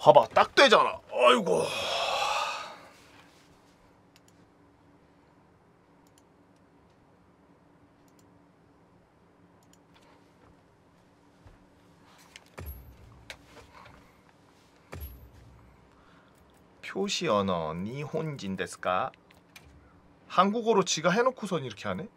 봐봐 딱 되잖아 아이고 표시 언어 니혼진 데스까? 한국어로 지가 해놓고선 이렇게 하네?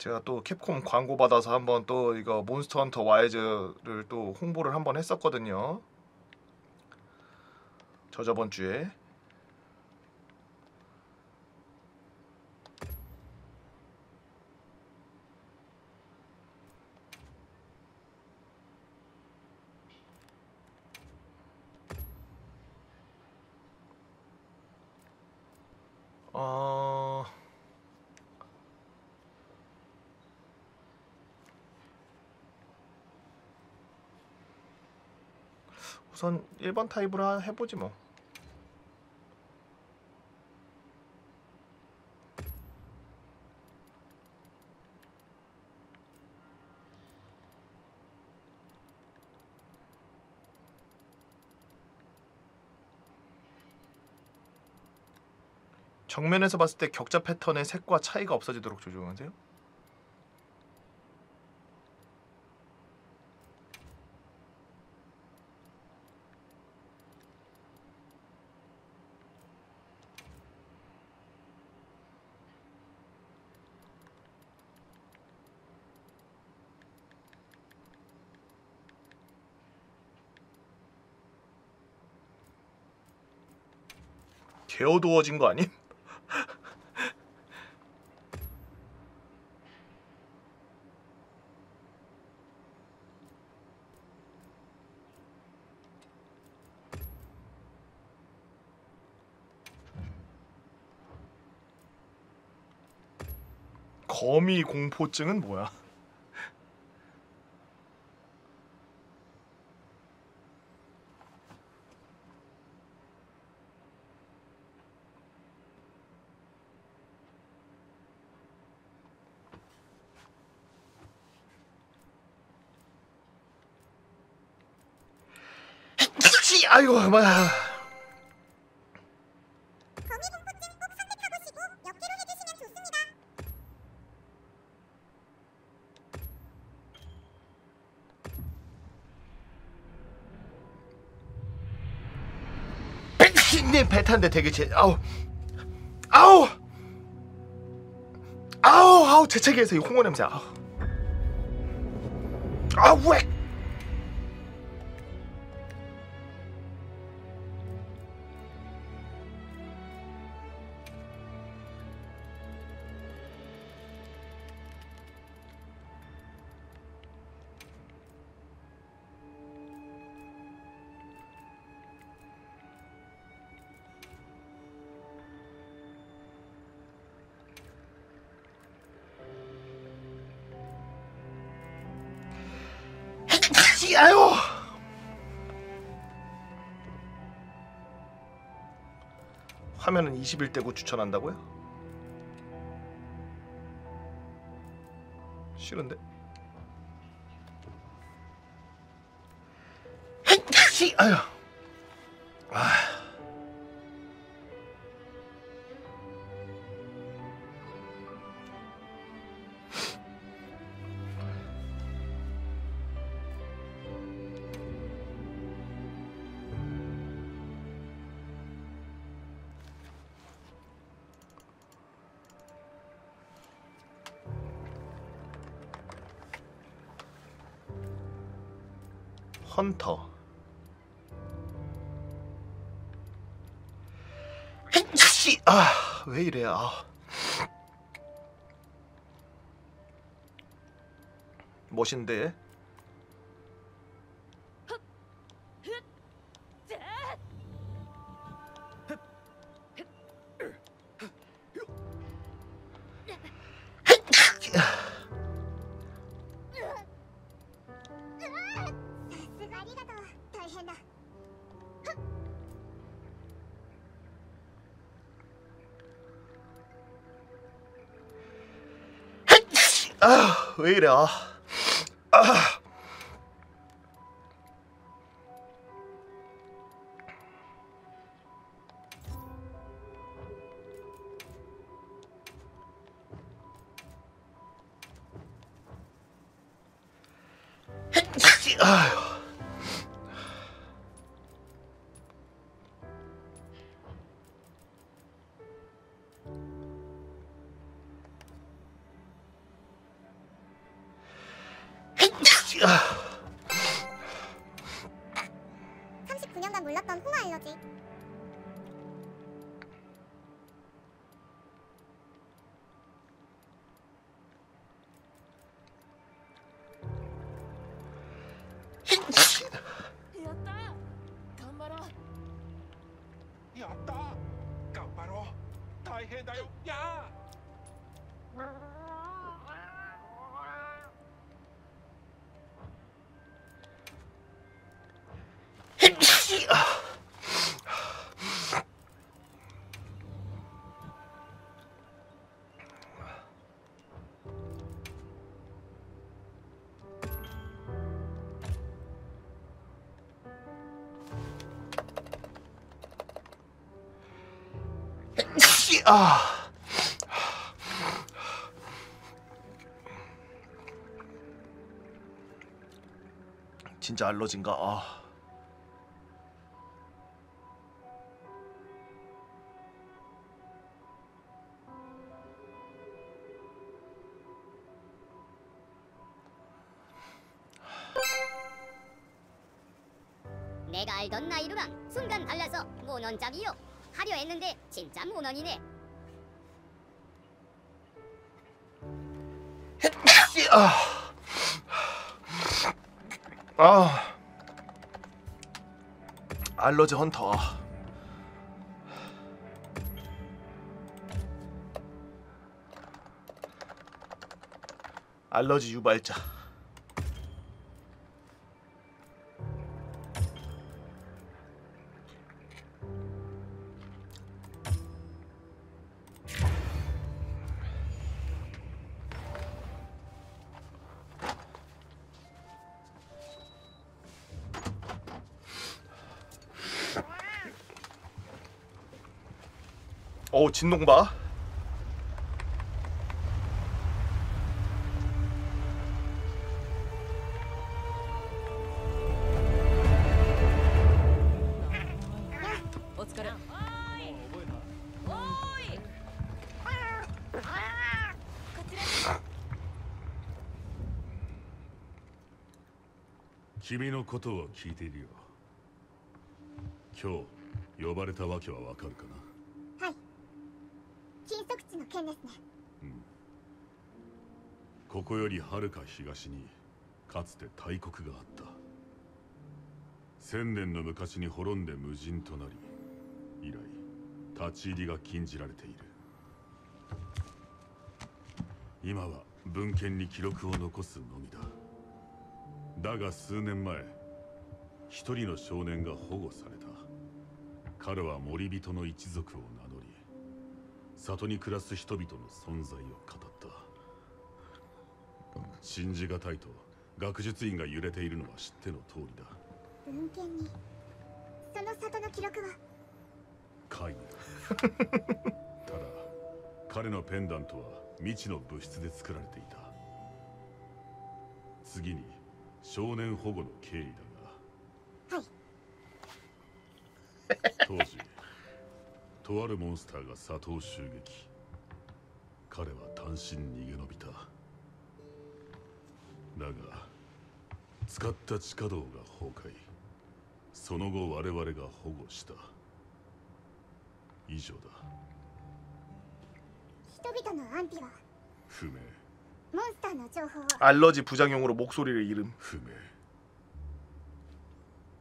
제가 또 캡콤 광고 받아서 한번 또 이거 몬스터 헌터 와이즈를 또 홍보를 한번 했었거든요. 저 저번 주에 우선 1번 타입으로 하- 해보지 뭐. 정면에서 봤을 때 격자 패턴의 색과 차이가 없어지도록 조정하세요. 개어두워진 거 아님? 거미 공포증은 뭐야? 네 배탄데 되게 제 아우. 아우. 아우 아우 재채기에서 이 홍어 냄새 아우. 아우 왜 화면은 21대고 추천한다고요? 싫은데? 씨, 아유 왜 이래? 아. 멋인데. 아, 왜이 やった。頑張ろう。大変だよ。やあ。 아. 진짜 알러진가? 아. 내가 알던 나이로랑 순간 달라서 모넌짝이요. 하려 했는데 진짜 모넌이네. 아. 알러지 헌터. 알러지 유발자. 진동 봐. 아, 君のことを聞いているよ今日呼ばれたわけはわかるかな ここよりはるか東にかつて大国があった。千年の昔に滅んで無人となり以来立ち入りが禁じられている。今は文献に記録を残すのみだ。だが数年前一人の少年が保護された。彼は森人の一族を名乗り里に暮らす人々の存在を語った。信じがたいと学術院が揺れているのは知っての通りだ文献に。その里の記録は？怪異だただ彼のペンダントは未知の物質で作られていた次に少年保護の経緯だがはい。当時とあるモンスターが里を襲撃彼は単身逃げ延びただが使った地下道が崩壊その後我々が保護した以上だ人々の安否は。不明モンスターの情報を。 알러지 부작용으로 목소리를 잃음. 不明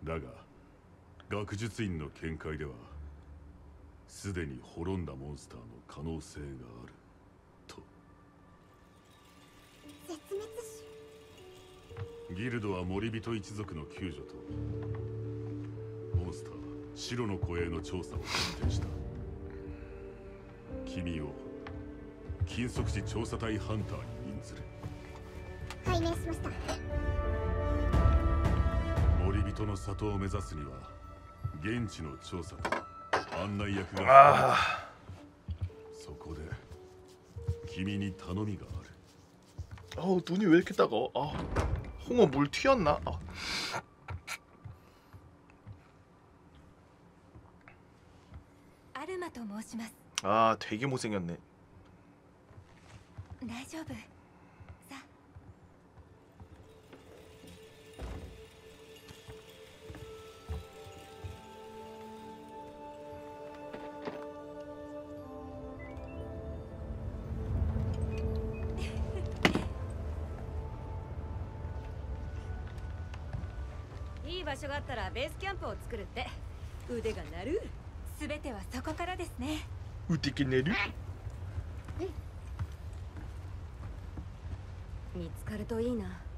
だが学術院の見解ではすでに滅んだモンスターの可能性があると絶滅種。 ギルドは森人一族の救助とモンスター白の護衛の調査を決定した君を金属地調査隊ハンターに任ずる 解明しました森人の里を目指すには現地の調査と案内役が 아 そこで君に頼みがある 아우 눈이 왜 이렇게 따가워 아 홍어 물 튀었나 아, アルマと申します 아 되게 못생겼네 大丈夫 プを作るって。腕が鳴る。すべてはそこからですね。腕が鳴る、うん、見つかるといいな。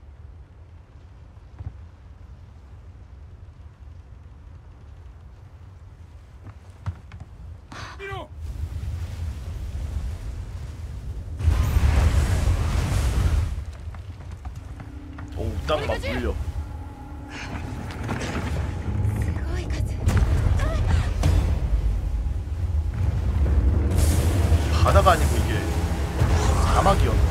사막이었네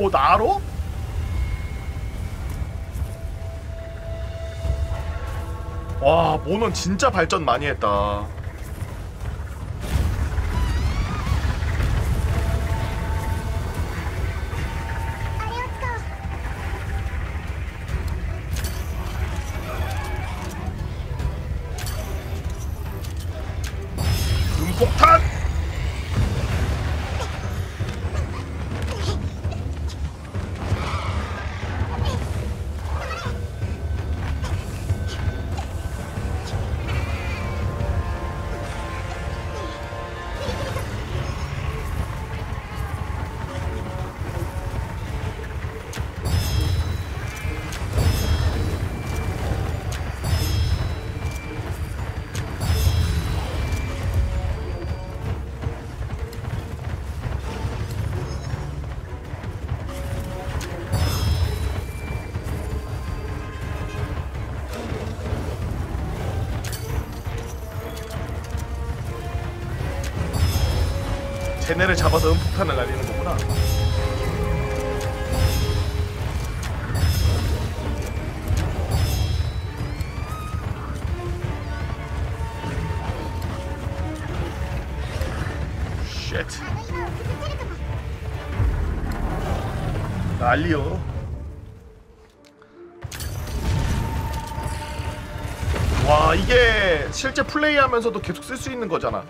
오 나로? 와 모넌 진짜 발전 많이 했다 얘네를 잡아서 음폭탄을 날리는 거구나. 쉣 난리여 와 이게 실제 플레이하면서도 계속 쓸 수 있는 거잖아.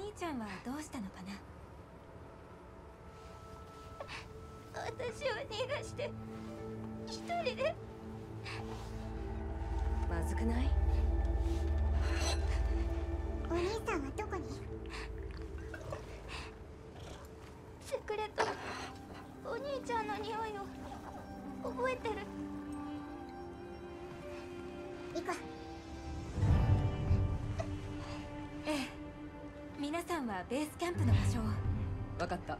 兄ちゃんはどうしたのかな？私を逃がして一人で。まずくない？お兄さんはどこに？セクレトお兄ちゃんの匂いを覚えてる。行こえ皆さんはベースキャンプの場所を。分かった。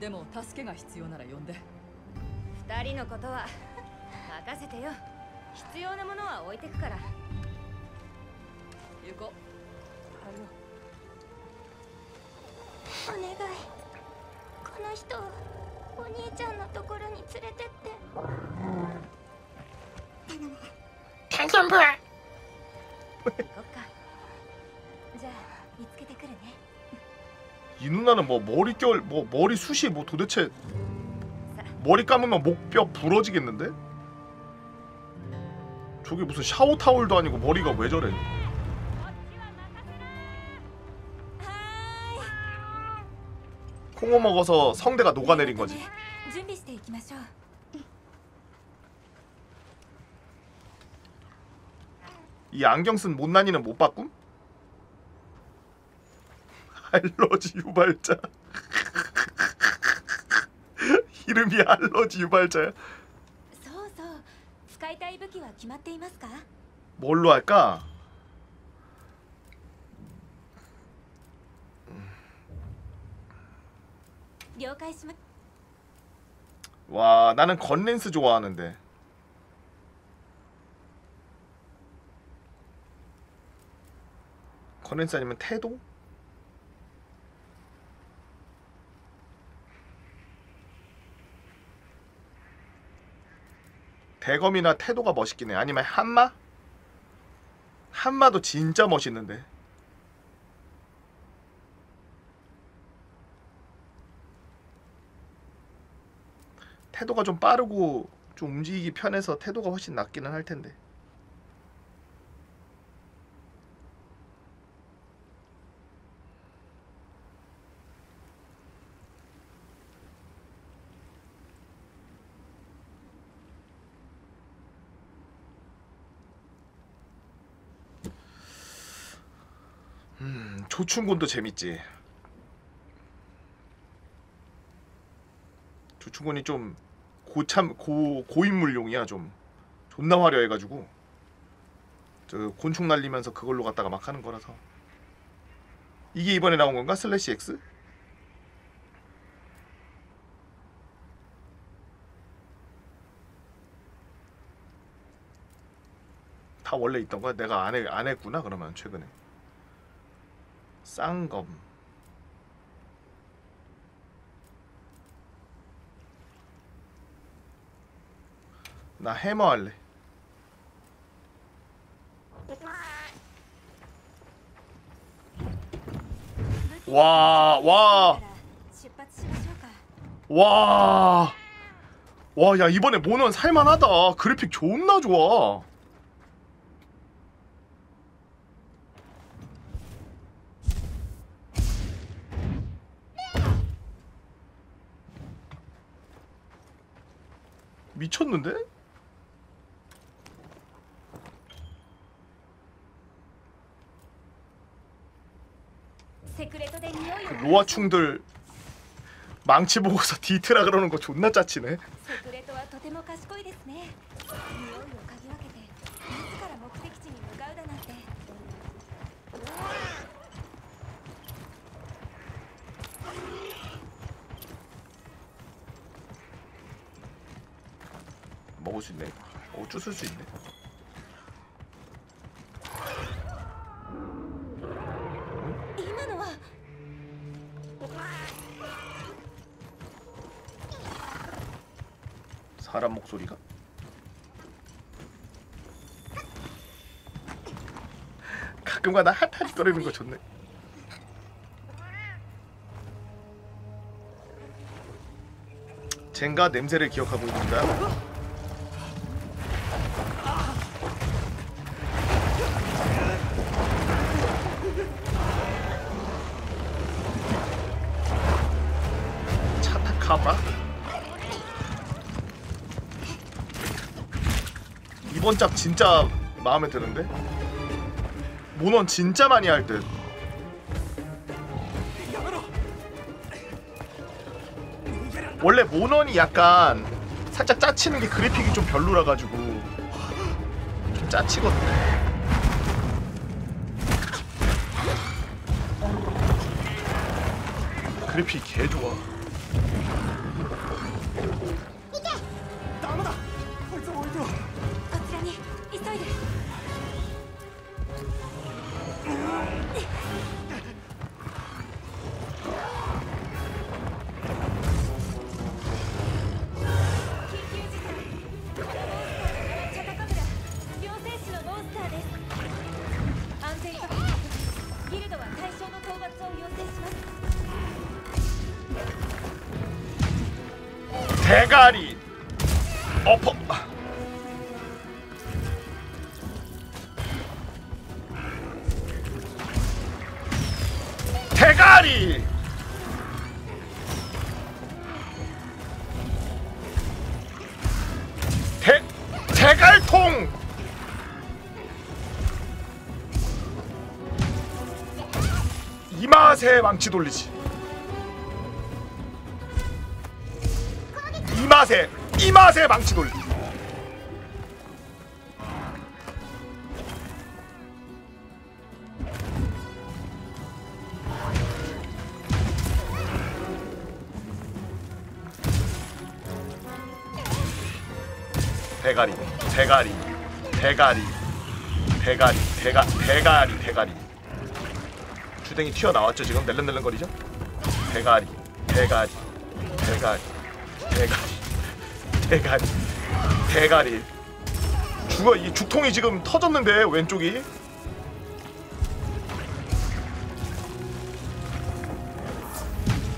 でも助けが必要なら呼んで。二人のことは 任せてよ。必要なものは置いてくから。行こう。お願い。この人をお兄ちゃんのところに連れてって。頼む。行こっか。じゃあ 이 누나는 뭐 머리결 뭐 머리 숱이 뭐 도대체 머리 감으면 목뼈 부러지겠는데? 저게 무슨 샤워 타올도 아니고 머리가 왜 저래? 콩어 먹어서 성대가 녹아내린 거지. 이 안경 쓴 못난이는 못 바꿈? 알러지 유발자. 이름이 알러지 유발자야. 뭘로 할까? 와, 나는 건렌스 좋아하는데. 건렌스 아니면 태도? 대검이나 태도가 멋있긴 해. 아니면 한마? 한마도 진짜 멋있는데. 태도가 좀 빠르고 좀 움직이기 편해서 태도가 훨씬 낫기는 할 텐데. 조충곤도 재밌지. 조충곤이 좀 고참 고 고인물용이야 좀 존나 화려해가지고 저 곤충 날리면서 그걸로 갖다가 막 하는 거라서 이게 이번에 나온 건가 슬래시 X? 다 원래 있던 거야? 내가 안, 해, 안 했구나 그러면 최근에 쌍검 나 해머 할래 와, 와. 와. 와, 야 이번에 모는 살만하다. 그래픽 존나 좋아. 미쳤는데? 그 로아충들 망치 보고서 디트라 그러는 거 존나 짜치네. 먹을 수 있네 어, 오 쫓을 수 있네 사람 목소리가? 가끔가다 핫핫 거리는 거 좋네 젠가 냄새를 기억하고 있는가? 짭 진짜 마음에 드는데? 모넌 진짜 많이 할 듯. 원래 모넌이 약간 살짝 짜치는 게 그래픽이 좀 별로라 가지고 좀 짜치거든. 그래픽 개 좋아. 대가리! 대 대갈통! 이 맛에 망치 돌리지. 이 맛에 이 맛에 망치 돌리 대 대가리 대가리 대가리 대가 대가리 대가리. 주댕이 튀어나왔죠 지금? 낼름낼름거리죠? 대가리 대가리 대가리 대가리 대가리 대가리. 죽어 이 죽통이 지금 터졌는데 왼쪽이.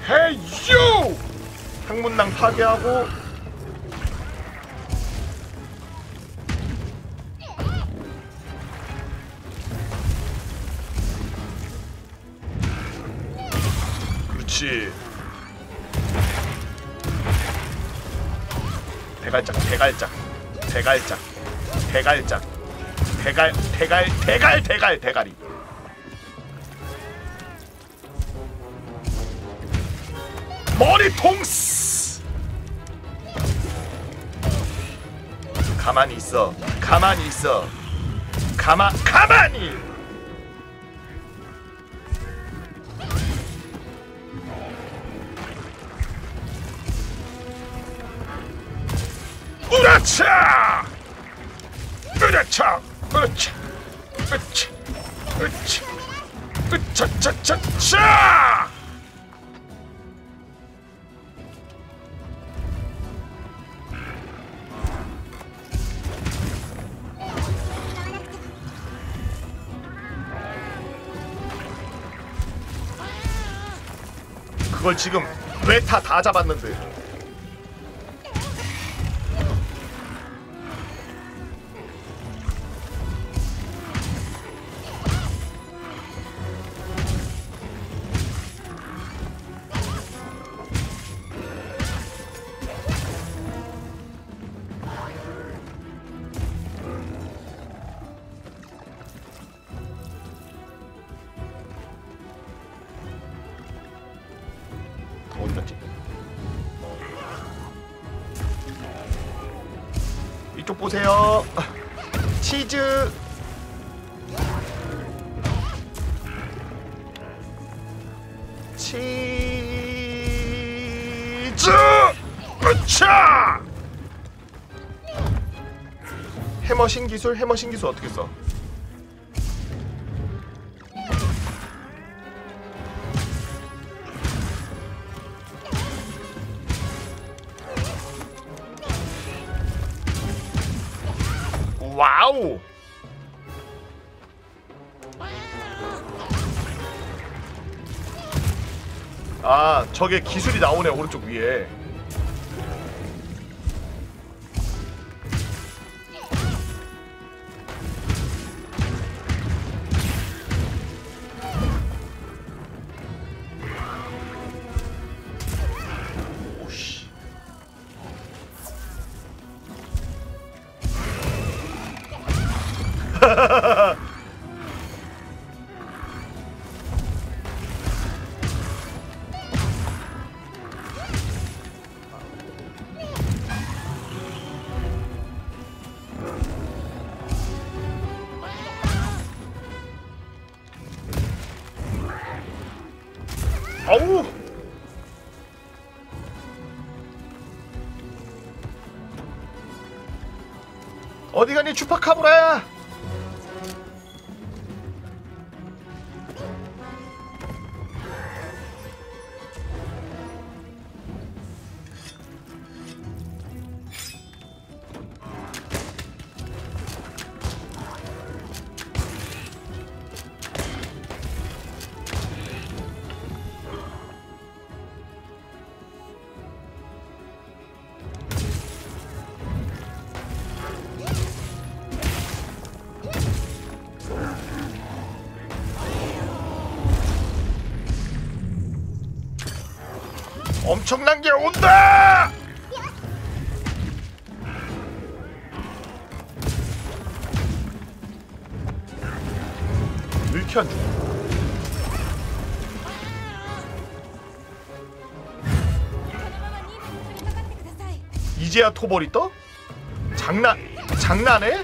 헤이유 항문낭 파괴하고 대갈짝 대갈짝 대갈짝 대갈짝 대갈 대갈 대갈 대갈 대가리 머리통 스! 가만히 있어 가만히 있어. 가마 가만히 지금 메타 다 잡았는데 이쪽 보세요. 치즈. 치즈. 으차! 해머 신기술, 해머 신기술 어떻게 써? 저게 기술이 나오네 오른쪽 위에. 엄청난 게 온다! 왜 이렇게 이제야 토벌이 떠? 장난 장난해?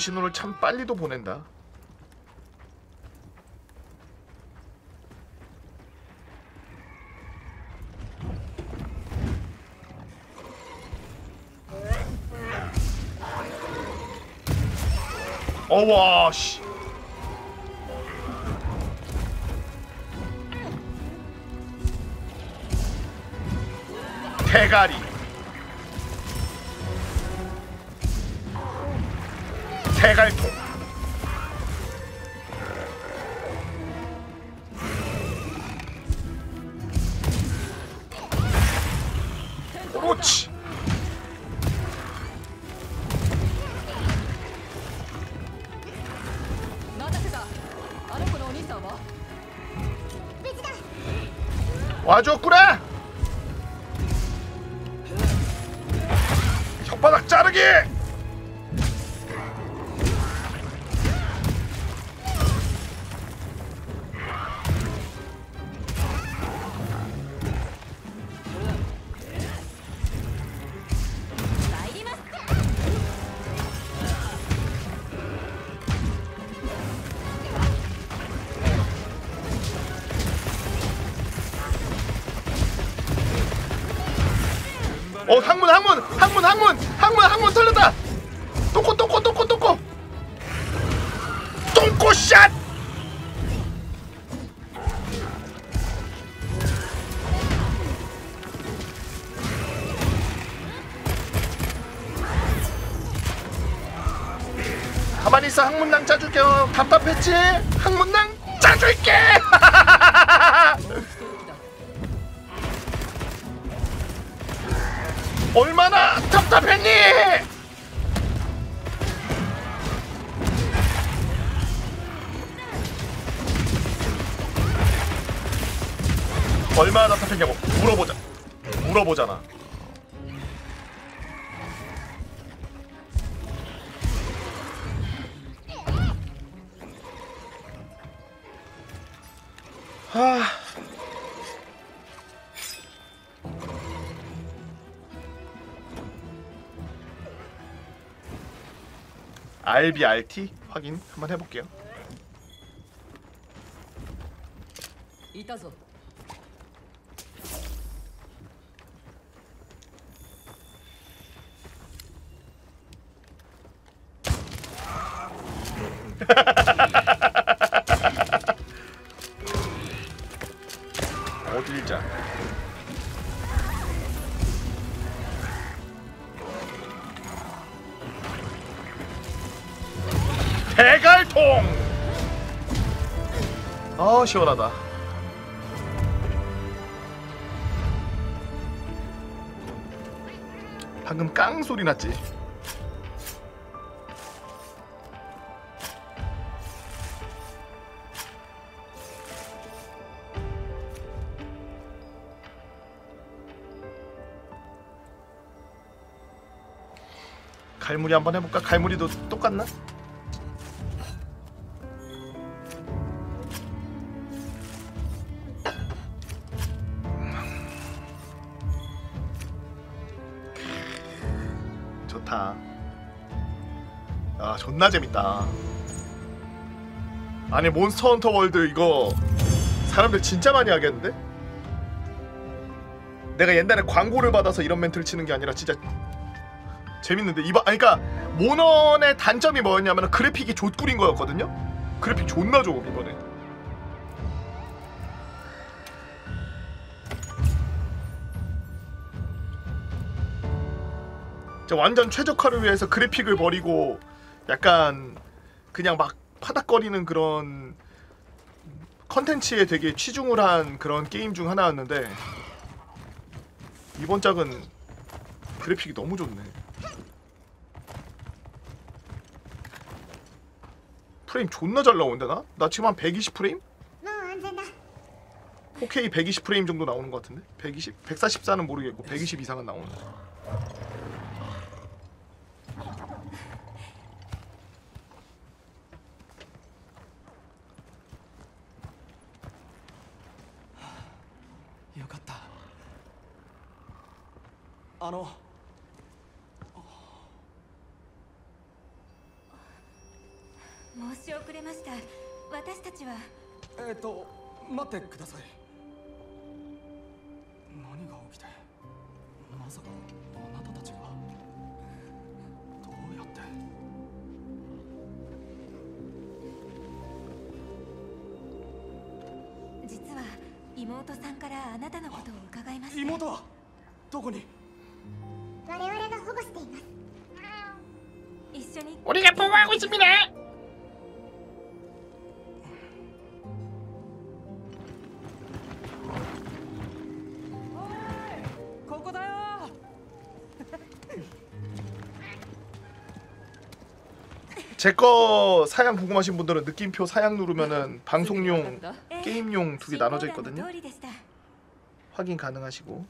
신호를 참 빨리도 보낸다. 어와 씨. 대가리 대갈통 항문 항문 항문 털렸다. 똥꼬 똥꼬 똥꼬 똥꼬. 똥꼬 샷! 가만히 있어. 항문낭 짜줄게요. 답답했지? 항문낭 짜줄게 얼마나 탓했냐고 물어보자. 물어보잖아. 하... RBRT 확인 한번 해볼게요. 이따서 시원하다. 방금 깡 소리 났지? 갈무리 한번 해볼까? 갈무리도 똑같나? 존나 재밌다. 아니 몬스터 헌터 월드 이거 사람들 진짜 많이 하겠는데? 내가 옛날에 광고를 받아서 이런 멘트를 치는 게 아니라 진짜 재밌는데 이번 아니 그러니까 몬헌의 단점이 뭐였냐면 그래픽이 좆구린 거였거든요. 그래픽 존나 좋음 이번에. 완전 최적화를 위해서 그래픽을 버리고 약간 그냥 막 파닥거리는 그런 컨텐츠에 되게 치중을 한 그런 게임 중 하나였는데 이번 작은 그래픽이 너무 좋네 프레임 존나 잘 나오는데 나? 나 지금 한 120프레임? 4K 120프레임 정도 나오는 것 같은데? 120? 144는 모르겠고 120 이상은 나오는데 よかった。あの。申し遅れました。私たちは。えっ、と待ってください 実は妹さんからあなたのことを伺いました妹は どこに我々が保護しています一緒に 우리가 보호하고 있습니다. ここだよ 제 거 사양 궁금하신 분들은 느낌표 사양 누르면은 방송용 ええ 게임용 두 개 나눠져 있거든요. 信号弾の通りでした 확인 가능하시고.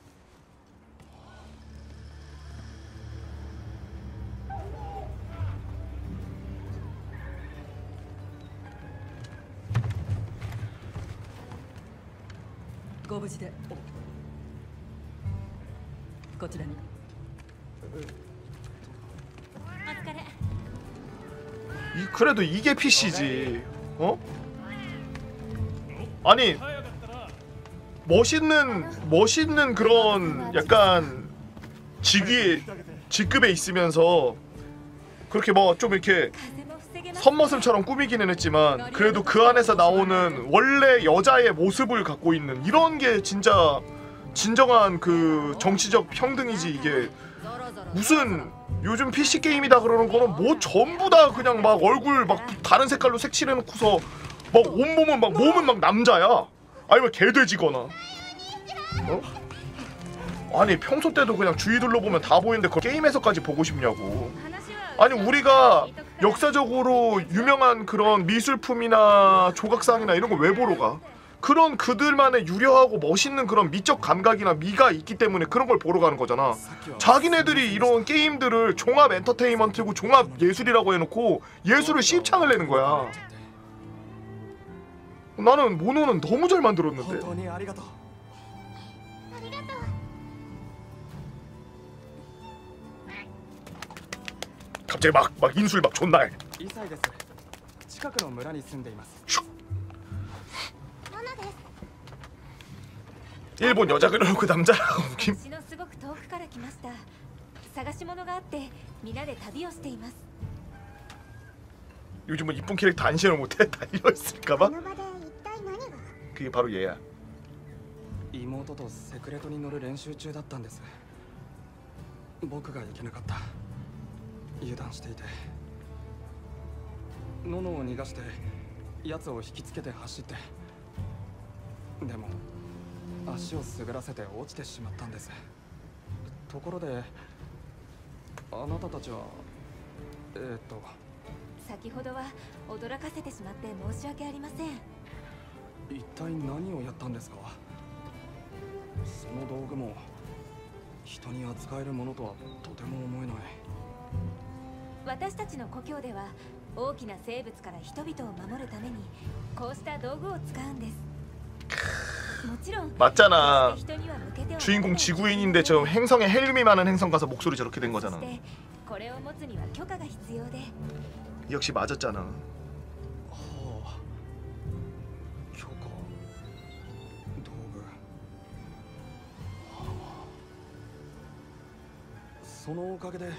그래도 이게 PC지 어? 아니 멋있는 멋있는 그런 약간 직위 직급에 있으면서 그렇게 뭐 좀 이렇게 선머슴처럼 꾸미기는 했지만 그래도 그 안에서 나오는 원래 여자의 모습을 갖고 있는 이런 게 진짜 진정한 그 정치적 평등이지 이게 무슨 요즘 PC 게임이다 그러는 거는 뭐 전부 다 그냥 막 얼굴 막 다른 색깔로 색칠해 놓고서 막 온몸은 막 몸은 막 남자야 아니면 개돼지거나 어? 아니 평소 때도 그냥 주위 둘러보면 다 보이는데 그 게임에서까지 보고 싶냐고 아니 우리가 역사적으로 유명한 그런 미술품이나 조각상이나 이런 거 왜 보러 가? 그런 그들만의 유려하고 멋있는 그런 미적 감각이나 미가 있기 때문에 그런 걸 보러 가는 거잖아. 자기네들이 이런 게임들을 종합 엔터테인먼트고 종합 예술이라고 해놓고 예술을 시입창을 내는 거야. 나는 모노는 너무 잘 만들었는데. 갑자기 막 막 인술 막 존나 해. 슉. 일본 여자 그려놓고 남자라고 웃김. 私のすごく遠くから来ました探し物があって皆で旅をしています 요즘은 이쁜 캐릭터 안시을 못해 달려 있을까봐. この場で一体何が 그게 바로 얘야. 妹とセクレトに乗る練習中だったんです僕が行けなかった油断していてノノを逃がして奴を引きつけて走ってでも 足を滑らせて落ちてしまったんです。ところであなたたちはえー、っと。先ほどは驚かせてしまって申し訳ありません。一体何をやったんですか？その道具も人に扱えるものとはとても思えない。私たちの故郷では大きな生物から人々を守るためにこうした道具を使うんです 맞잖아. 決して人には向けてはならない 주인공 지구인인데 저 행성에 헬름이 많은 행성 가서 목소리 저렇게 된 거잖아. そしてこれを持つには許可が必要で 역시 맞았잖아. はあ許可道具はあそのおかげで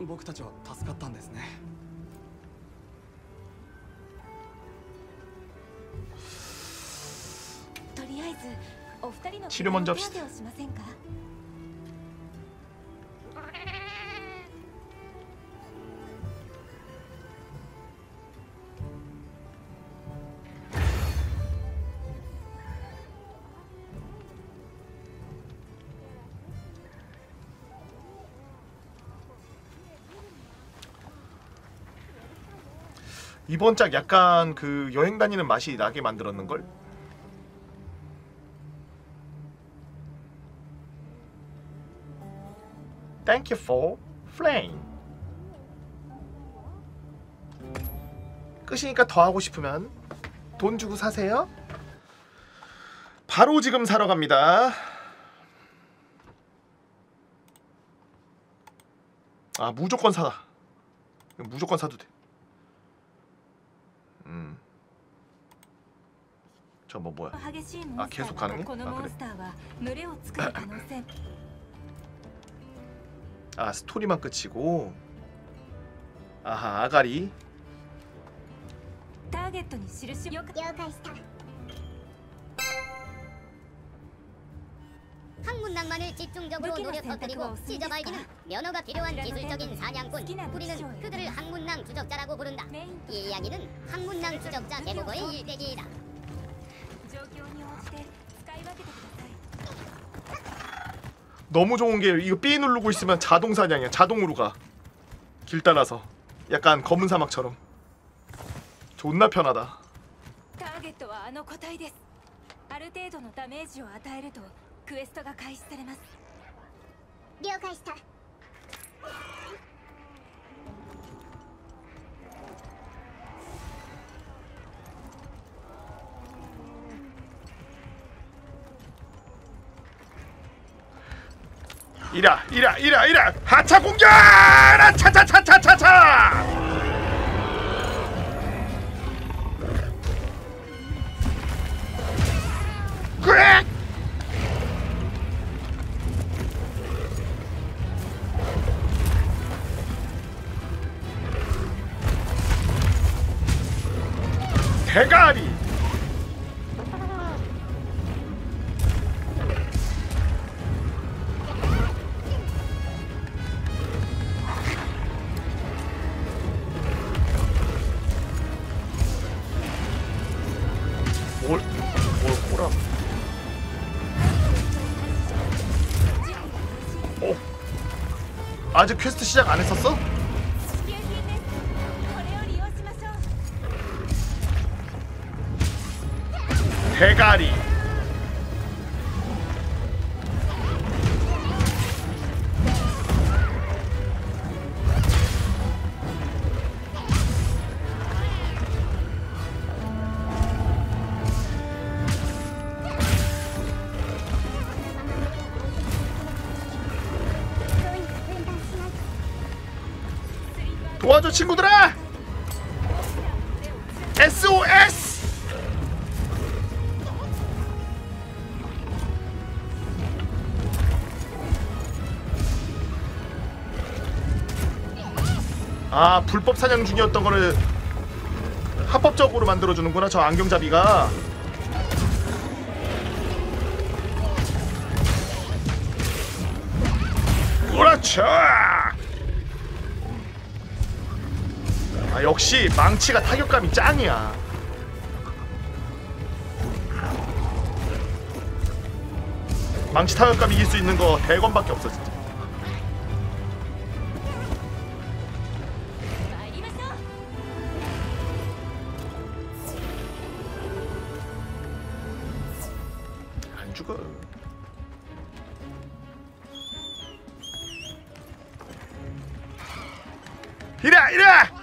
僕たちは助かったんですね 치료 먼저 합시다. 이번 작 약간 그 여행 다니는 맛이 나게 만들었는걸? Thank you for playing. 끝이니까 더 하고 싶으면 돈 주고 사세요. 바로 지금 사러 갑니다. 아 무조건 사다. 무조건 사도 돼. 음. 저 뭐 뭐야? 아 계속 가는 거? 아 그래. 아 스토리만 끝이고. 아하 아가리. 항문낭만을 집중적으로 노렸어뜨리고 찢어 말기는 면허가 필요한 기술적인 사냥꾼. 우리는 그들을 항문낭 추적자라고 부른다. 이 이야기는 항문낭 추적자 제보거의 일대기이다. 너무 좋은 게 이거 B 누르고 있으면 자동 사냥이야. 자동으로 가. 길 따라서. 약간 검은 사막처럼. 존나 편하다. 이라 이라 이라 이라 하차 공격! 아, 차차차차차차! 꽥! 대가리 아직 퀘스트 시작 안 했었어? 대가리 친구들아! SOS! 아 불법 사냥 중이었던 거를 합법적으로 만들어주는구나 저 안경잡이가 그렇죠 역시 망치가 타격감이 짱이야. 망치 타격감 이길 수 있는 거 대건밖에 없어 진짜. 안 죽어. 이래 이래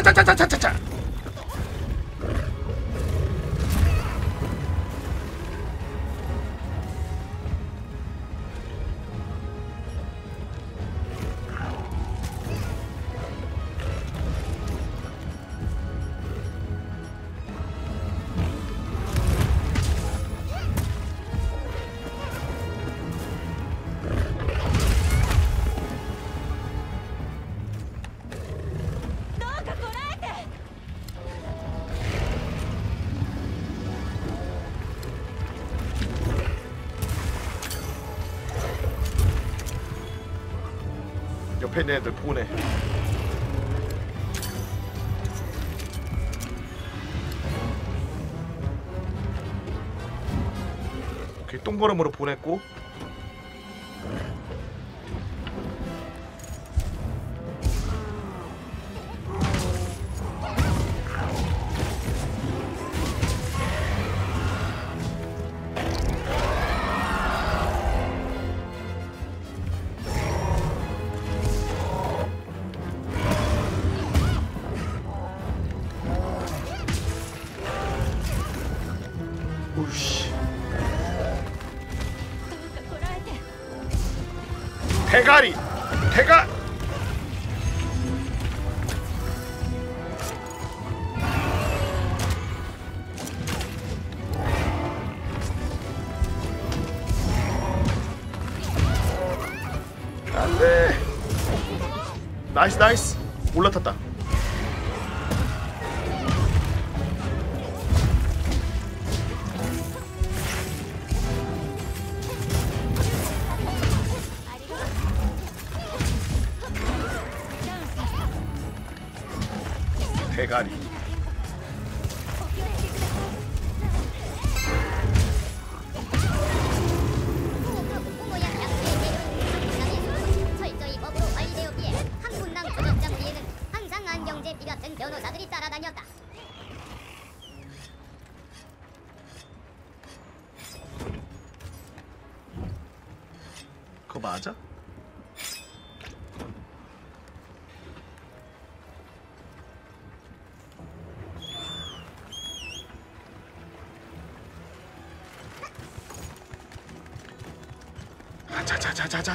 애들 보내. 오케이 똥걸음으로 보냈고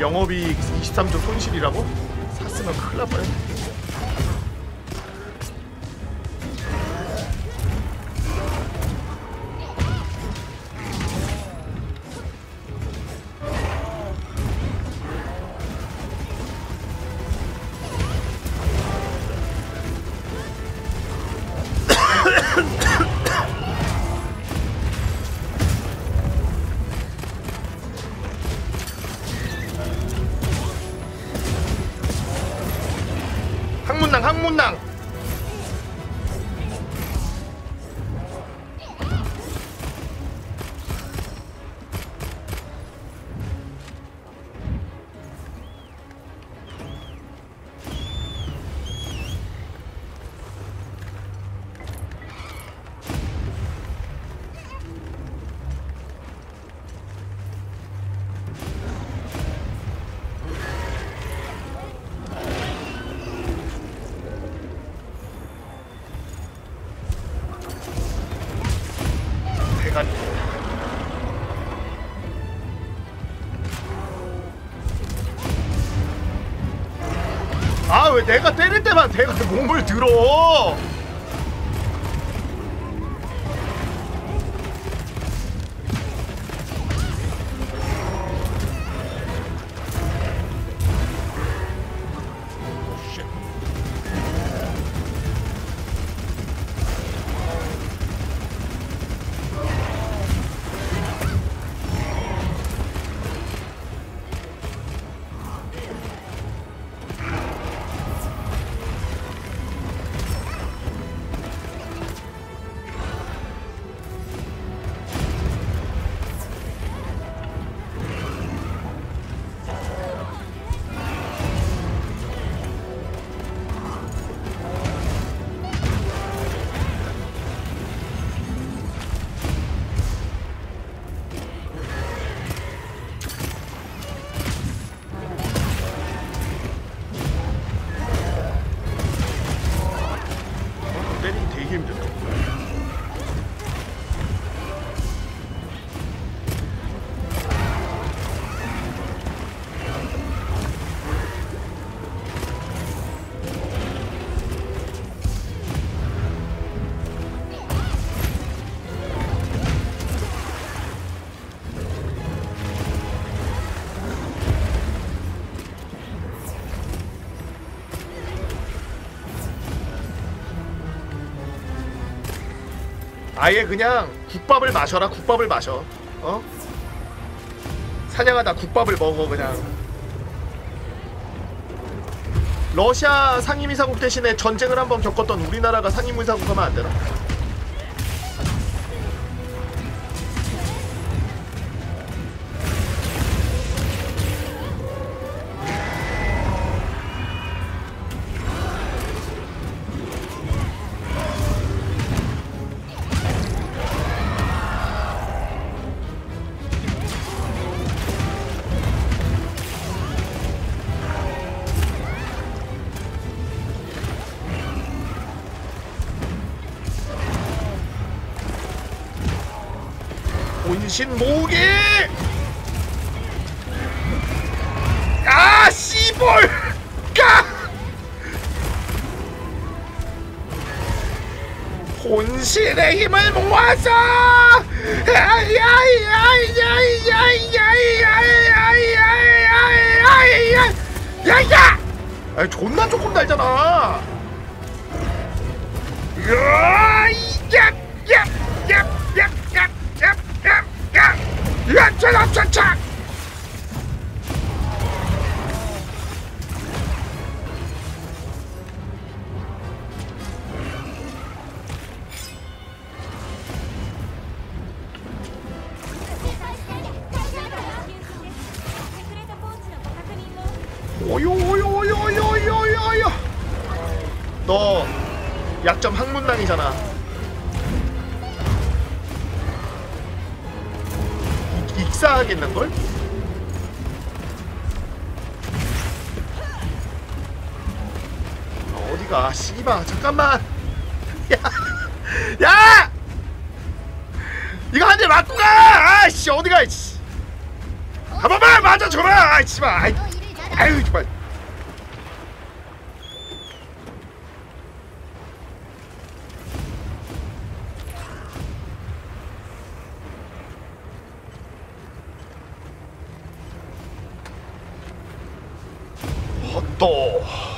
영업이익 23조 손실이라고? 샀으면 큰일 날 뻔했네 대가 몸을 들어. 아예 그냥 국밥을 마셔라 국밥을 마셔 어? 사냥하다 국밥을 먹어 그냥 러시아 상임이사국 대신에 전쟁을 한 번 겪었던 우리나라가 상임이사국 하면 안되나? 心魔ト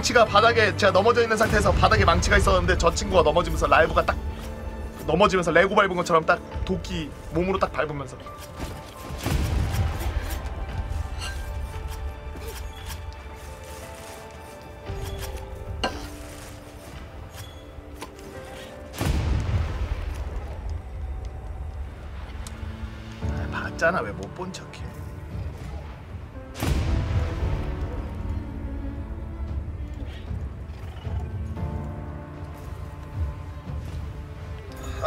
망치가 바닥에 제가 넘어져 있는 상태에서 바닥에 망치가 있었는데 저 친구가 넘어지면서 라이브가 딱 넘어지면서 레고 밟은 것처럼 딱 도끼 몸으로 딱 밟으면서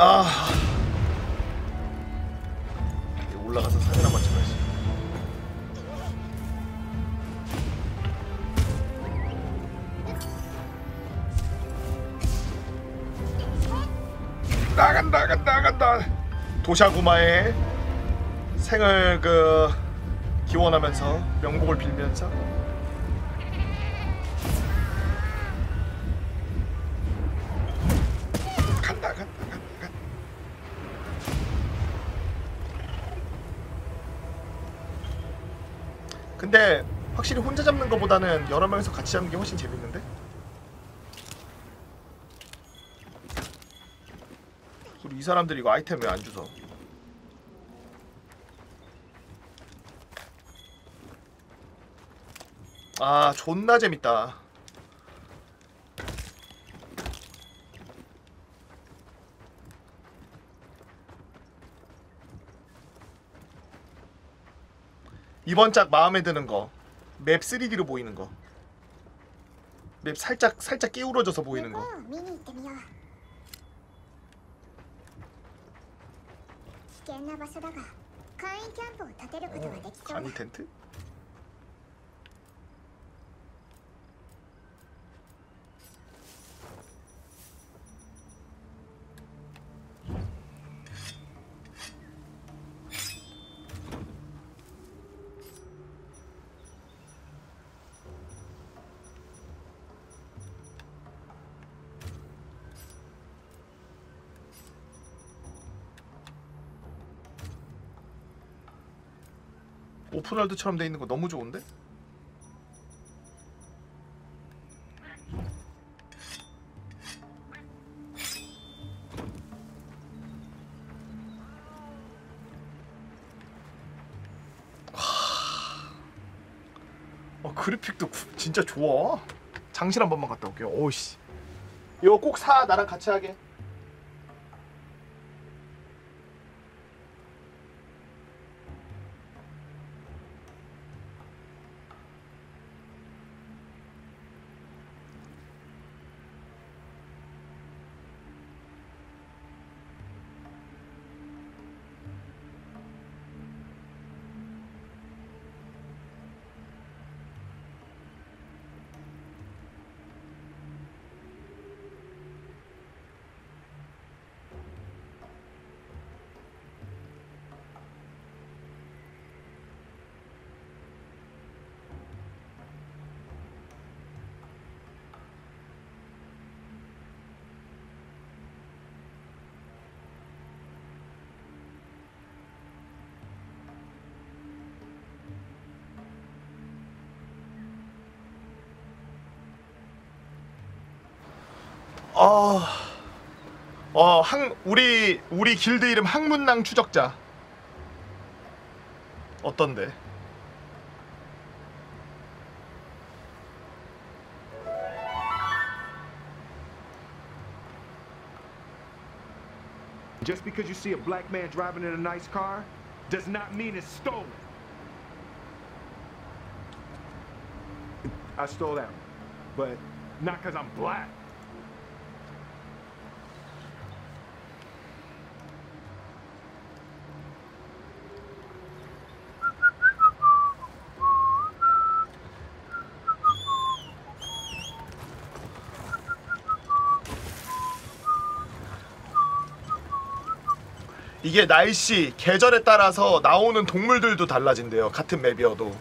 아. 올라가서 사진 한번 찍어야지. 나간다 간다 간다 도샤구마의 생을 그 기원하면서 명복을 빌면서 근데 확실히 혼자 잡는 것보다는 여러 명이서 같이 잡는 게 훨씬 재밌는데? 그리고 이 사람들이 이거 아이템 왜 안 주서? 아 존나 재밌다. 이번 짝 마음에 드는 거. 맵 3D로 보이는 거. 맵 살짝 살짝 깨우러져서 보이는 거. 미니 텐트? 오픈월드처럼 돼 있는 거 너무 좋은데? 어, 그래픽도 구- 진짜 좋아. 장실 한 번만 갔다 올게요. 오씨. 이거 꼭 사. 나랑 같이 하게. 어, 어, 항 우리 우리 길드 이름 항문낭 추적자. 어떤데? Just because you see a black man driving in a nice car does not mean it's stolen. I stole that, but not because I'm black. 이게 날씨, 계절에 따라서 나오는 동물들도 달라진대요. 같은 맵이어도.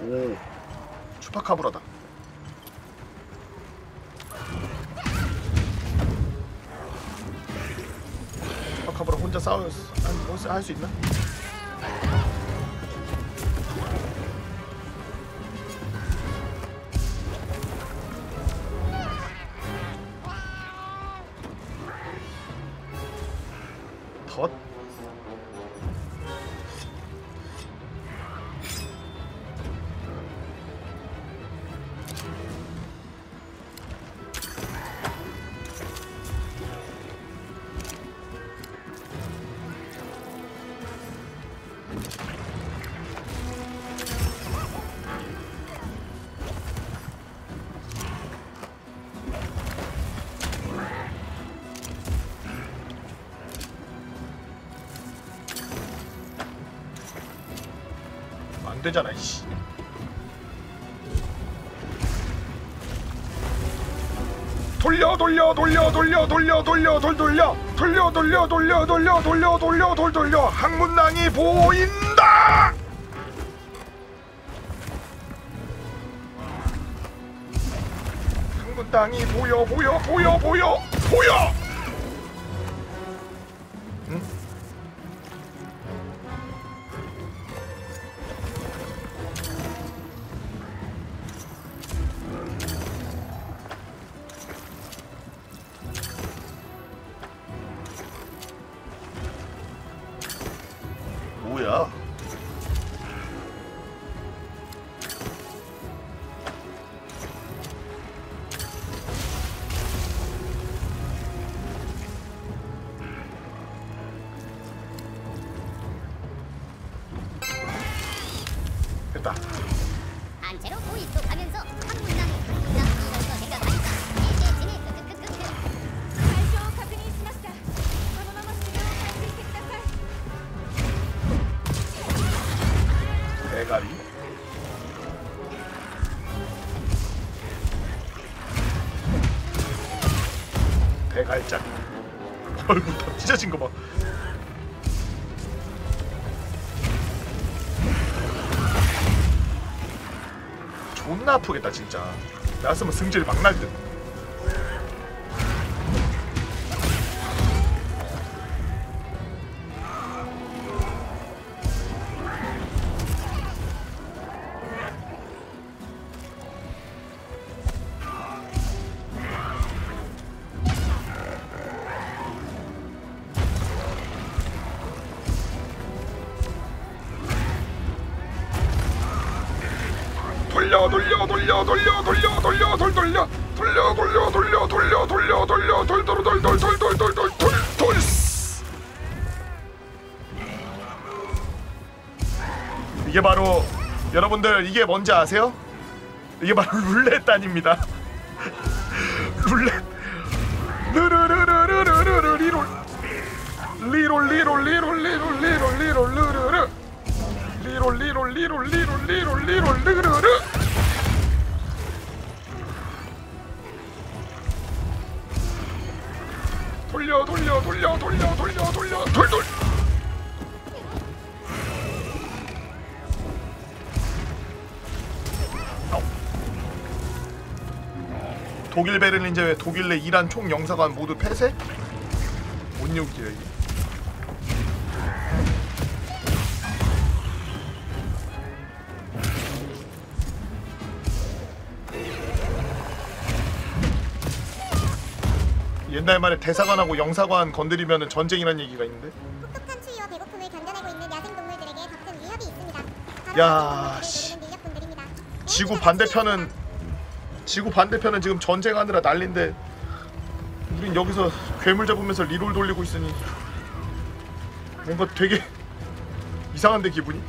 오, 추파카브라다. 추파카브라 혼자 싸울 할수 있나? 되잖아 이씨. 돌려 돌려 돌려 돌려 돌려 돌려 돌 돌려 돌려 돌려 돌려 돌려 돌려 돌려 돌 돌려 항문낭이 보인다. 땅이 보여 보여 보여 보여 보여 아프겠다 진짜. 나였으면 승질 막 날 듯. 이게 뭔지 아세요? 이게 바로 룰렛 단입니다. 베를린 제외 독일 내 이란 총 영사관 모두 폐쇄? 뭔 욕이야 이게 옛날 말에 대사관하고 영사관 건드리면 전쟁이란 얘기가 있는데 혹독한 추위와 배고픔을 견뎌내고 있는 야생동물들에게 닥친 위협이 있습니다. 야, 씨. 지구 반대편은 지구 반대편은 지금 전쟁하느라 난린데 우린 여기서 괴물 잡으면서 리롤 돌리고 있으니 뭔가 되게 이상한데 기분이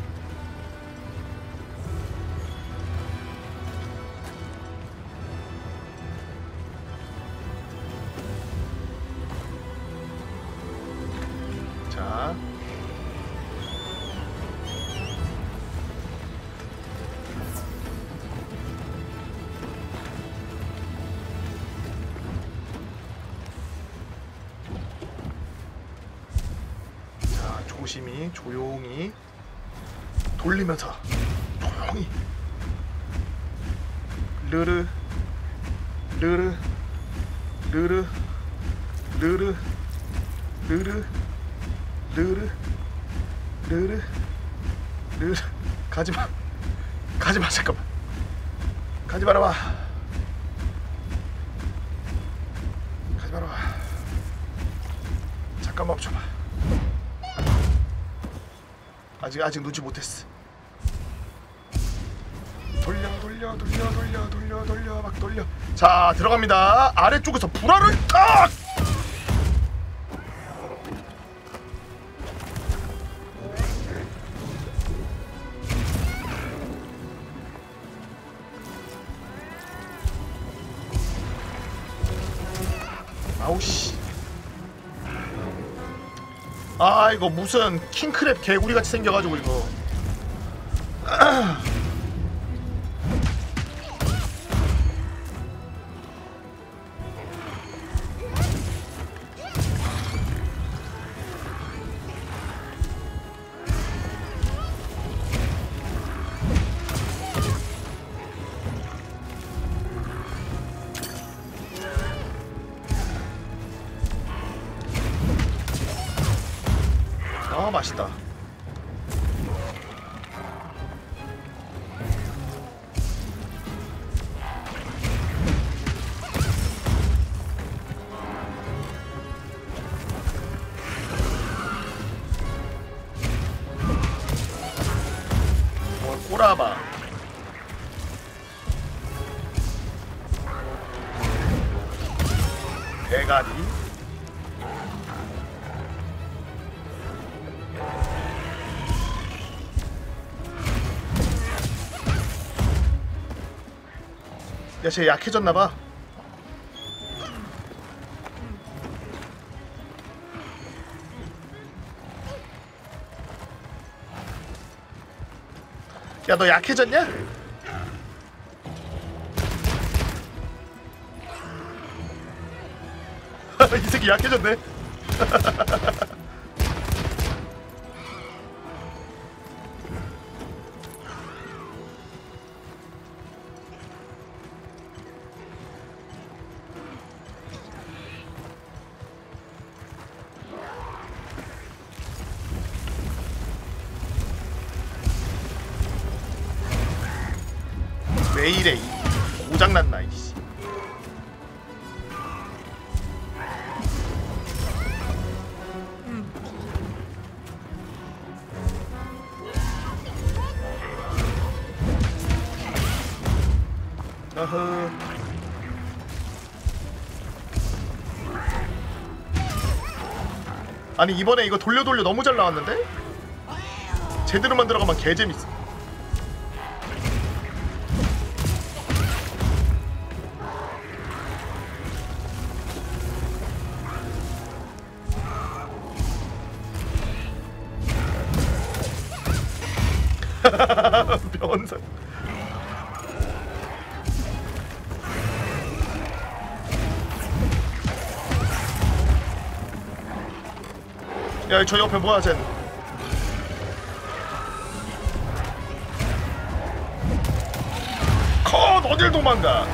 아직 눈치 못했어. 돌려 돌려 돌려 돌려 돌려 돌려 막 돌려. 자 들어갑니다. 아래쪽에서 불화를 탁. 이거 무슨 킹크랩 개구리 같이 생겨가지고 이거 야, 쟤 약해졌나봐. 야, 너 약해졌냐? 이 새끼 약해졌네. 아니 이번에 이거 돌려 돌려 너무 잘 나왔는데? 제대로 만들어가면 개 재밌어. 야, 저 옆에 뭐야, 쟤? 컷! 어딜 도망가?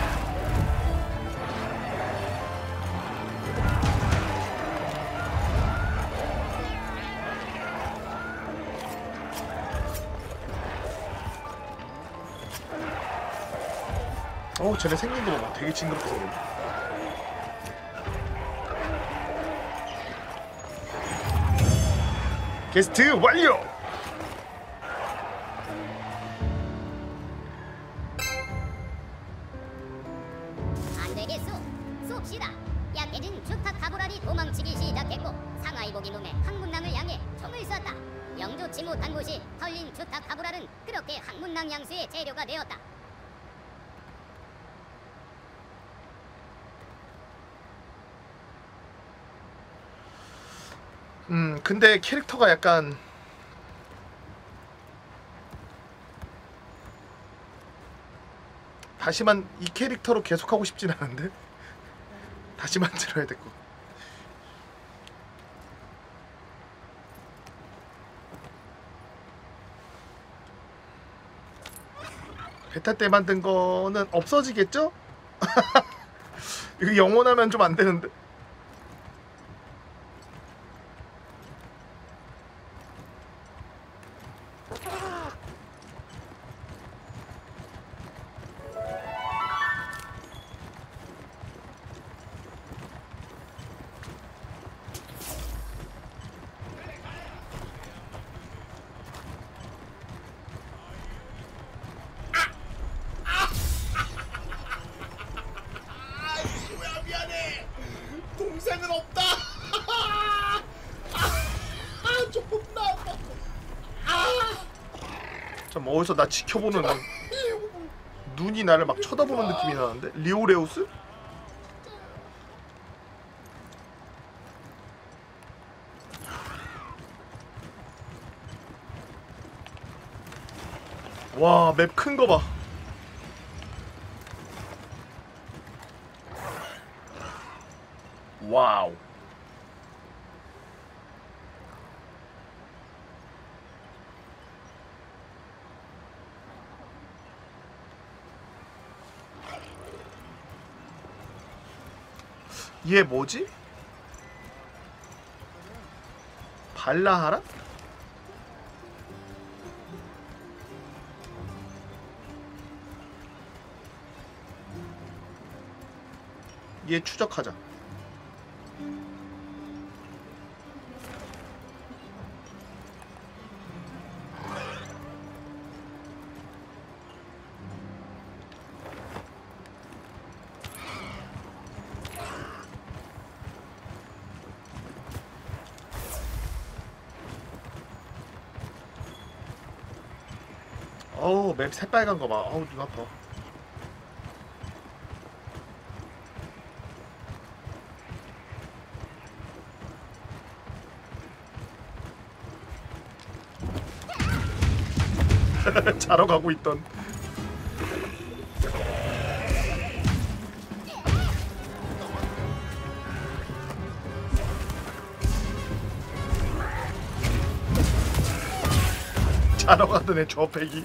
어, 쟤네 생긴 거 봐. 되게 생겼네. 게스트 완료! 안 되겠소. 쏩시다. 약해진 주탁 가보라리 도망치기 시작했고 상하이복이 놈의 항문낭을 향해 총을 쐈다. 영조치 못한 곳이 털린 주탁 가보랄은 그렇게 항문낭 양수의 재료가 되었다. 음, 근데 캐릭 터가 약간 다시만 이 캐릭터로 계속하고 싶진 않은데 다시 만들어야 될 거. 베타 때 만든 거는 없어지겠죠? 이거 영원하면 좀 안 되는데. 어디서 나 지켜보는 막 눈이 나를 막 쳐다보는 느낌이 나는데 리오레우스? 와 맵 큰 거 봐. 얘 뭐지? 발라하라? 얘 추적하자 맵 새빨간 거 봐. 어우 눈 아파. 자러 가고 있던. 자러 가던 애 저패기.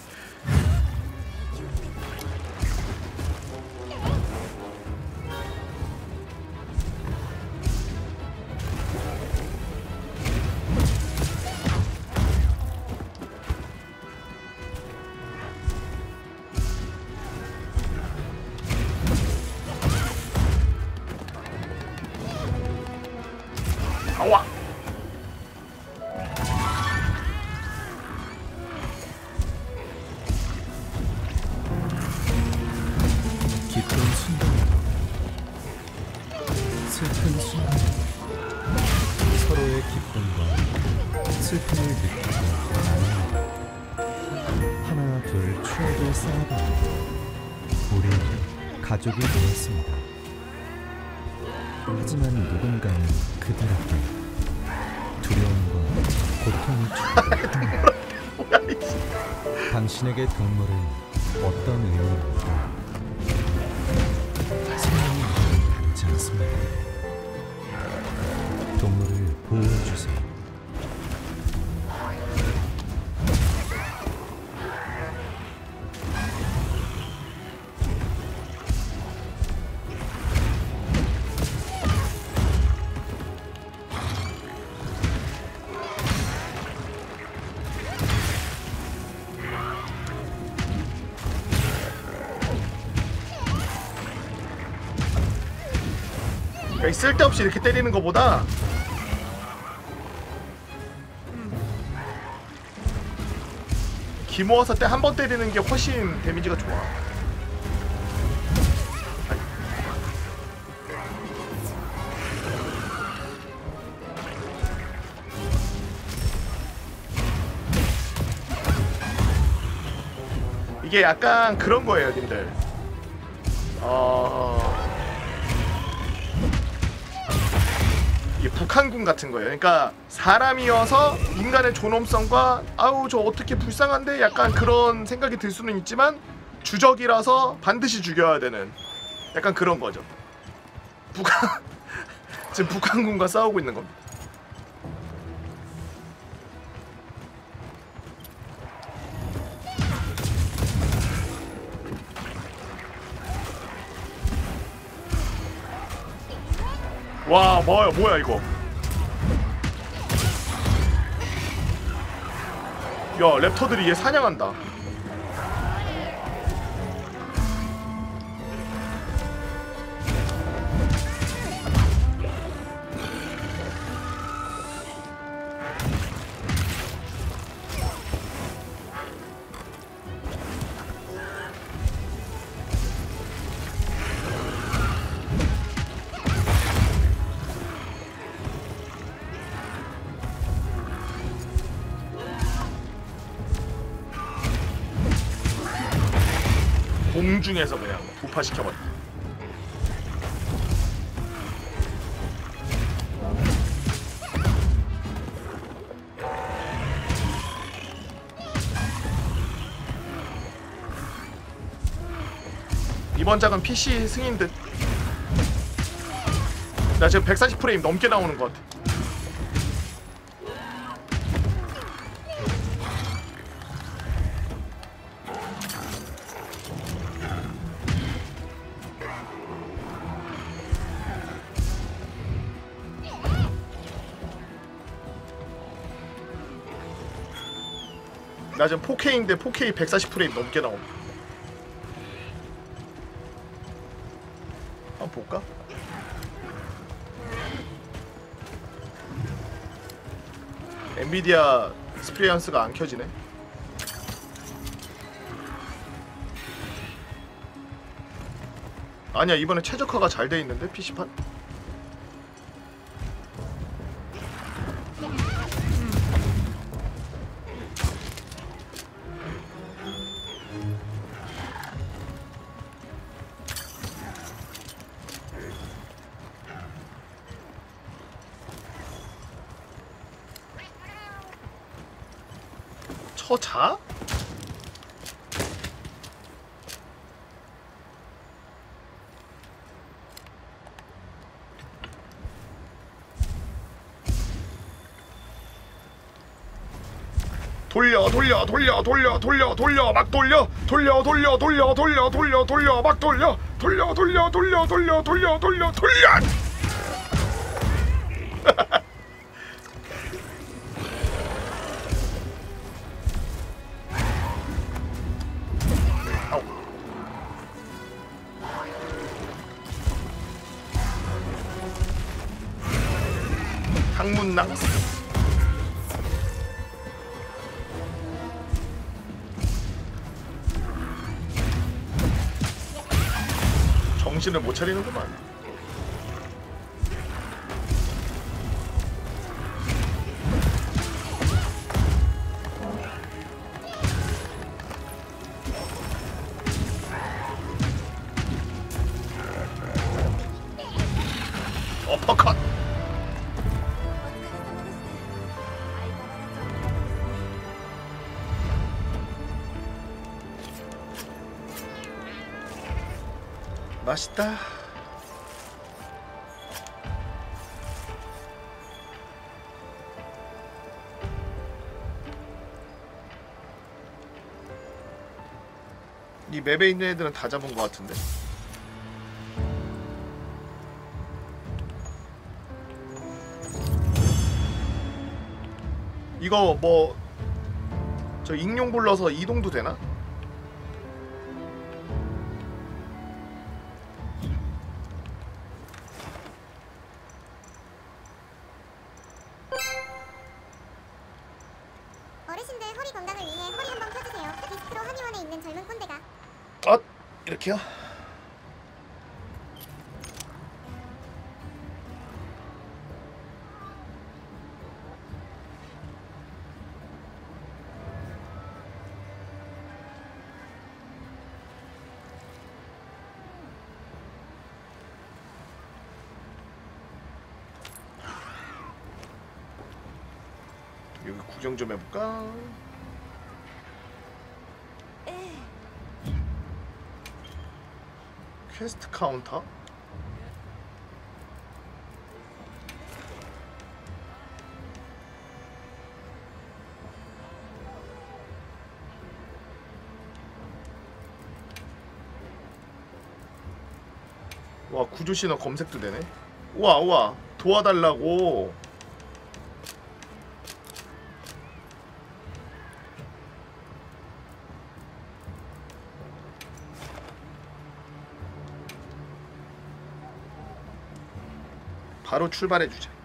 나와. 기쁜 순간으로 슬픈 순간으로 서로의 기쁨과 슬픔을 느끼고. 하나 둘 추억을 쌓아가고 우리는 가족이 되었습니다. 하지만 누군가는 그들에게 두려움과 고통을 주고 당신에게 동물은 어떤 의미입니까? 생명이 다르지 않습니다. 그러니까 이 쓸데없이 이렇게 때리는 것보다 기 모아서 때 한 번 때리는 게 훨씬 데미지가 좋아. 이게 약간 그런 거예요, 님들. 북한군 같은 거예요. 그러니까 사람이어서 인간의 존엄성과 아우 저 어떻게 불쌍한데 약간 그런 생각이 들 수는 있지만 주적이라서 반드시 죽여야 되는 약간 그런 거죠. 북한 지금 북한군과 싸우고 있는 겁니다. 와 뭐야 뭐야 이거 야 랩터들이 얘 사냥한다 공중에서 그냥 부파시켜버려 이번 작은 PC 승인 듯. 나 지금 140프레임 넘게 나오는 것 같아. 나 지금 4K인데 4K 140프레임 넘게 나옴 한번 볼까? 엔비디아 스프레이언스가 안 켜지네 아니야 이번에 최적화가 잘 돼 있는데 PC판? 돌려 돌려 돌려 돌려 돌려 돌려 막 돌려 돌려 돌려 돌려 돌려 돌려 돌려 막 돌려 돌려 돌려 돌려 돌려 돌려 돌려 돌려 정신을 못 차리는구만. 맛있다. 이 맵에 있는 애들은 다 잡은 것 같은데. 이거 뭐 저 익룡 불러서 이동도 되나? 이렇게요? 여기 구경 좀 해볼까? 퀘스트 카운터? 와 구조 신호 검색도 되네. 우와 우와 도와달라고. 출발해 주자.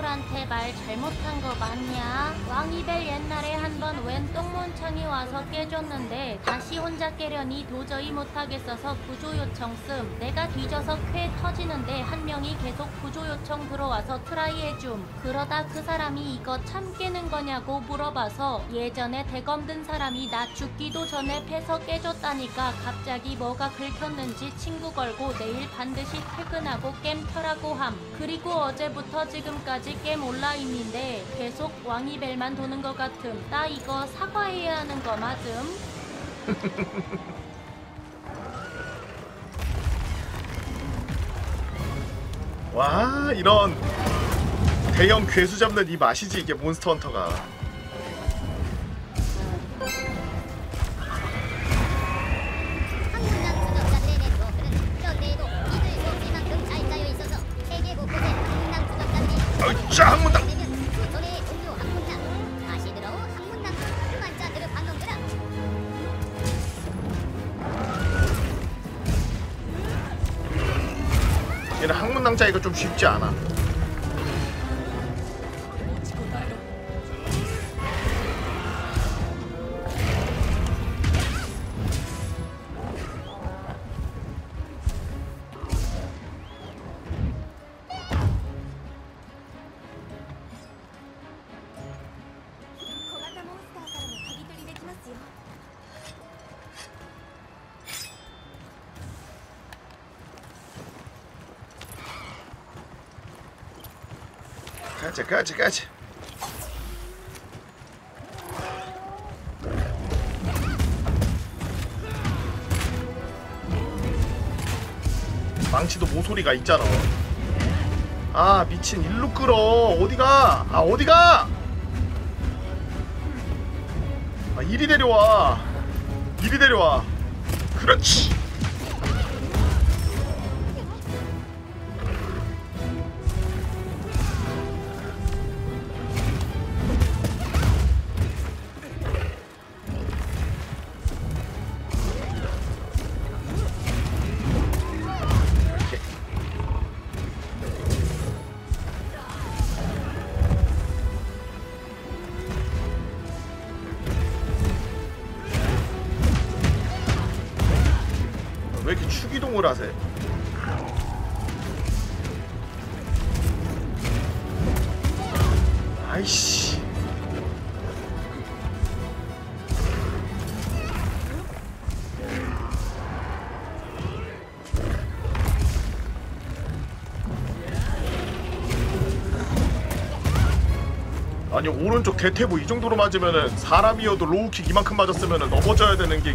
고인물한테 말 잘못한 거 맞냐? 왕이벨 옛날에 한번 웬 똥몬창이 와서 깨졌는데 다시 혼자 깨려니 도저히 못하겠어서 구조 요청 씀. 내가 뒤져서 퀘 터지는데 한 명이 계속 구조 요청 들어와서 try 해줌. 그러다 그 사람이 이거 첨 깨는 거냐고 물어봐서 예전에 대검 든 사람이 나 죽기도 전에 패서 깨졌다니까 갑자기 뭐가 긁혔는지 친구 걸고 내일 반드시 퇴근하고 게임 켜라고 함. 그리고 어제부터 지금까지 게임 온라인인데 계속 왕이벨만 도는 것 같음. 나 이거 사과해야 하는 거 맞음? 와 이런 대형 괴수 잡는 이 맛이지 이게 몬스터 헌터가. 항문낭 추적자들의 네 가자 가자 가자 망치도 모소리가 있잖아. 아 미친 일로 끌어. 어디가? 아 어디가? 아 이리 데려와. 이리 데려와. 그렇지 아니 오른쪽 대퇴부 이 정도로 맞으면은 사람이어도 로우킥 이만큼 맞았으면은 넘어져야 되는 게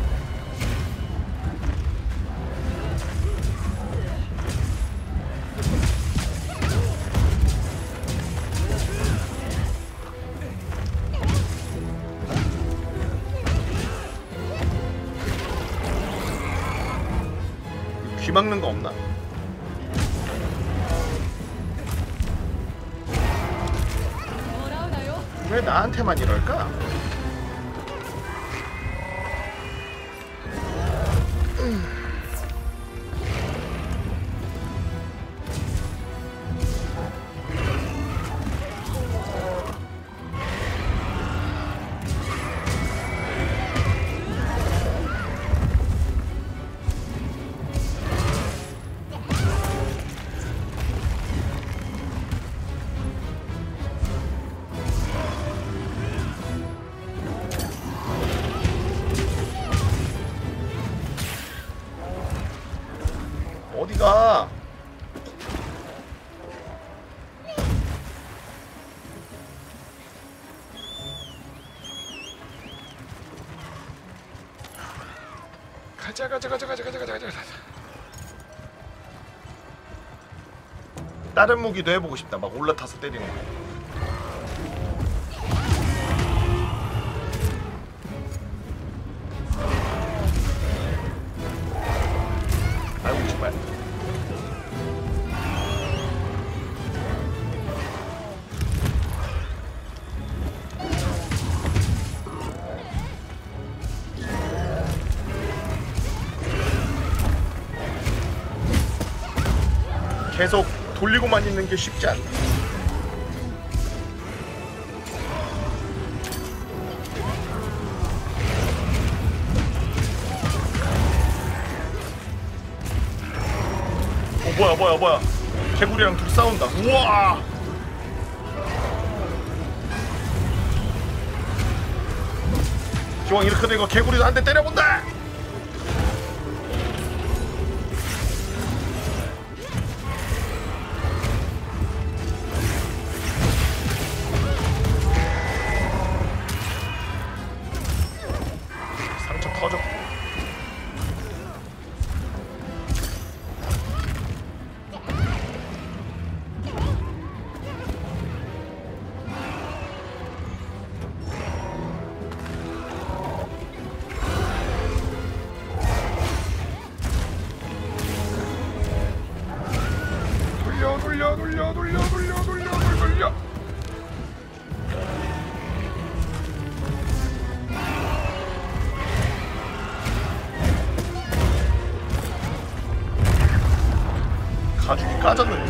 귀 막는 거 없나? 나한테만 이럴까? 가자 가자 가자 가자 가자 가자 가자. 다른 무기도 해보고 싶다. 막 올라타서 때리는 거. 돌리고만 있는 게 쉽지 않다. 어 뭐야 뭐야 뭐야. 개구리랑 둘이 싸운다. 우와! 기왕 이렇게 된 거 개구리도 한 대 때려본다 빠졌는데.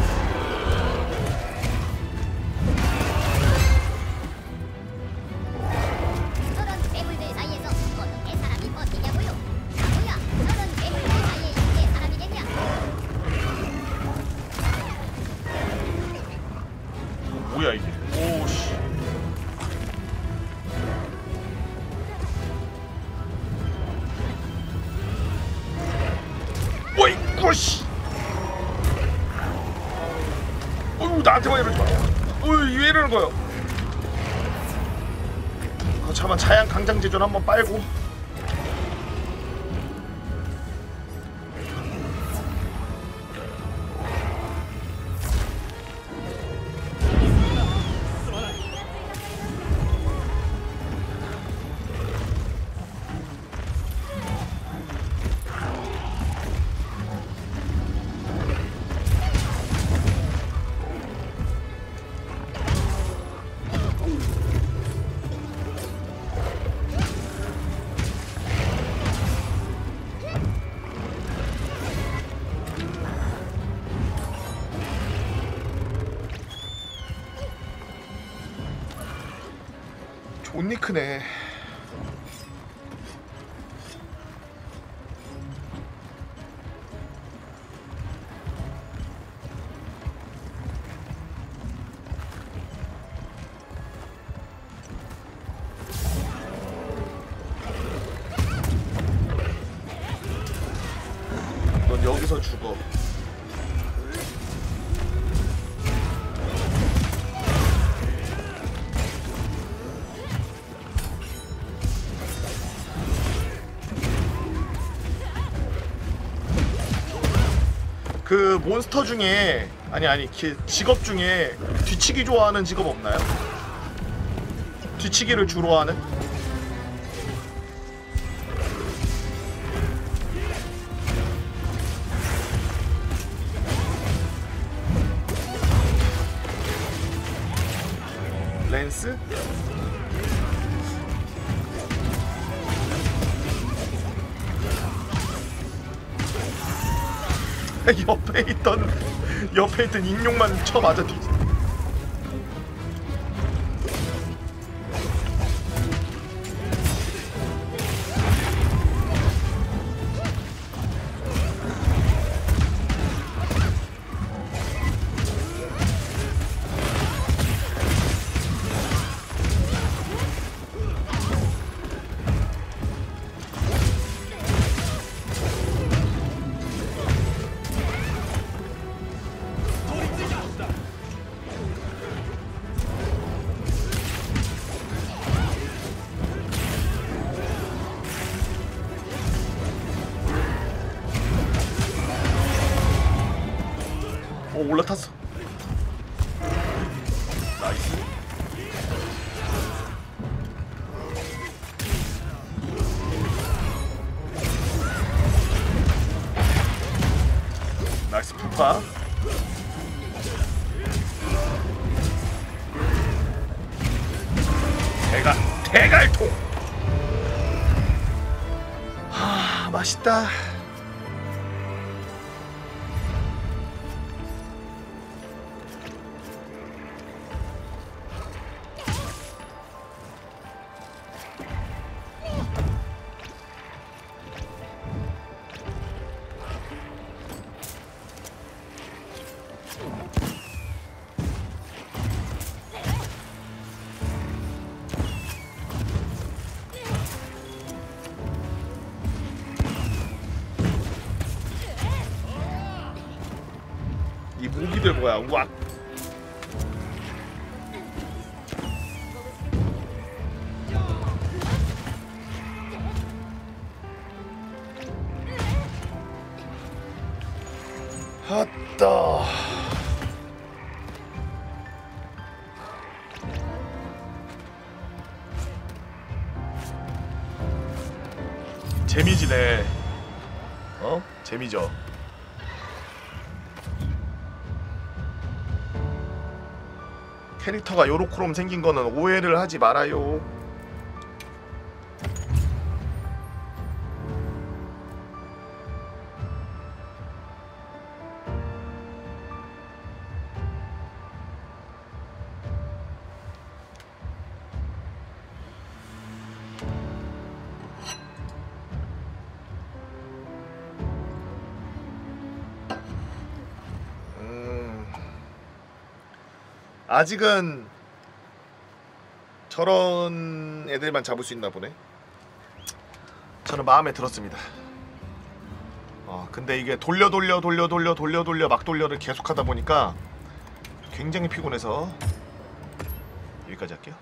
몬스터 중에 아니 아니 기- 직업 중에 뒤치기 좋아하는 직업 없나요? 뒤치기를 주로 하는? 같은 인용만 쳐맞아 뒤지 Puff. 캐릭터가 요로크롬 생긴 거는 오해를 하지 말아요. 아직은 저런 애들만 잡을 수 있나 보네. 저는 마음에 들었습니다. 어, 근데 이게 돌려 돌려 돌려 돌려 돌려 돌려 막 돌려를 계속하다 보니까 굉장히 피곤해서 여기까지 할게요.